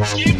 Excuse.